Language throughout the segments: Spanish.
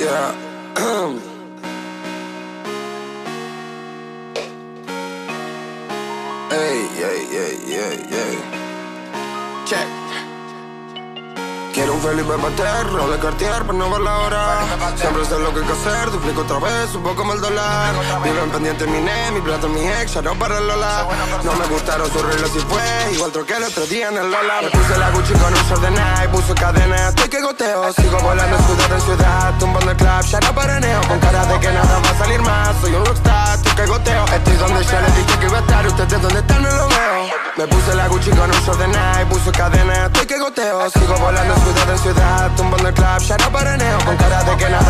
Yeah. Ey, ey, ey, ey. Check. Quiero un Felipe Pater, de Cartier para no ver la hora. Siempre sé lo que hay que hacer, duplico otra vez, un poco el dólar. Viven pendiente mi ne, mi plata, mi ex, ya no para el Lola. No me gustaron sus reglas y fue igual troqué el otro día en el Lola. Me puse la Gucci con un short de Nike, puso cadena, estoy que goteo. Sigo volando ciudad en ciudad, ya no paraneo. Con cara de que nada va a salir más, soy un rockstar, estoy que goteo. Estoy donde ya les dije que iba a estar, ustedes donde están no lo veo. Me puse la Gucci con un short de Nike, puso cadena, estoy que goteo. Sigo volando ciudad en ciudad, tumbando el ya no paraneo. Con cara de que nada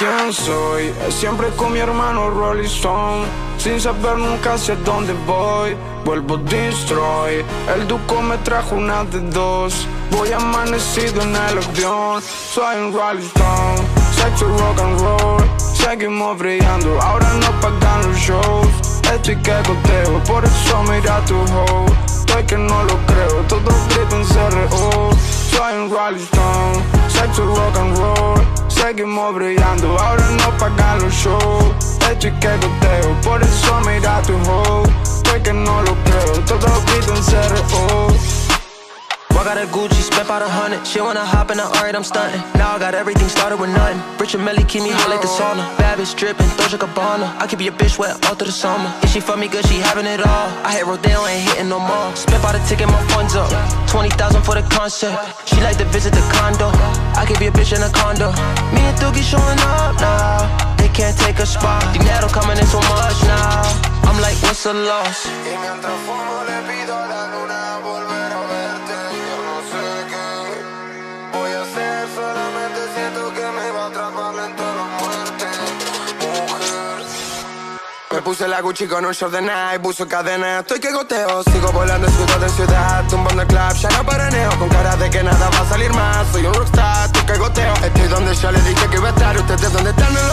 quién soy, siempre con mi hermano Rolling Stone. Sin saber nunca hacia dónde voy, vuelvo destroy. El duco me trajo una de dos. Voy amanecido en el avión, soy un Rolling Stone. Sexo rock and roll, seguimos brillando. Ahora no pagan los shows. Estoy que goteo, por eso mira tu hoe. Estoy que no lo creo, todos gritan CRO. Soy un Rolling Stone, sexo rock. Seguimos brillando, ahora no pagan los shows. Estoy que goteo, por eso mira tu hoe. Estoy que no lo creo, CRO. Walk out of Gucci, spent about a hundred. She wanna hop in the alright, I'm stunting. Now I got everything started with nothing. Rich and Melly keep me wet like the sauna. Bad bitch dripping, Doja Cabana. I keep your bitch wet all through the summer. If she fuck me good, she having it all. I hit Rodeo, ain't hitting no more. Spent by the ticket, my funds up. 20,000 for the concert. She like to visit the condo. I keep your bitch in a condo. Me and Doogie showing up now. They can't take a spot. Dinero coming in so much now. I'm like, what's the loss? A a a a puse la Gucci con un short de Nike, puso cadena, estoy que goteo Sigo volando ciudad en ciudad, tumbando el ya no nada va